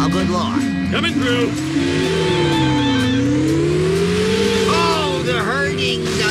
A good lord. Coming through. Oh, the hurting.